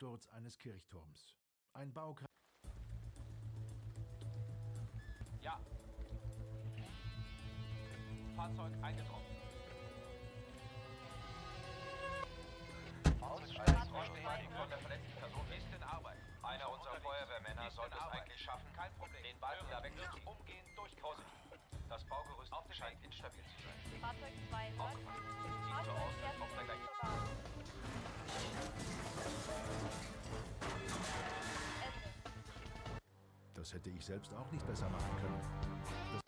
Umsturz eines Kirchturms. Ein Baukreis. Ja. Fahrzeug eingetroffen. Bestätigung von der verletzten Person ist in Arbeit. Einer unserer Feuerwehrmänner sollte es eigentlich schaffen. Kein Problem. Den Balken da wegziehen. Das hätte ich selbst auch nicht besser machen können. Das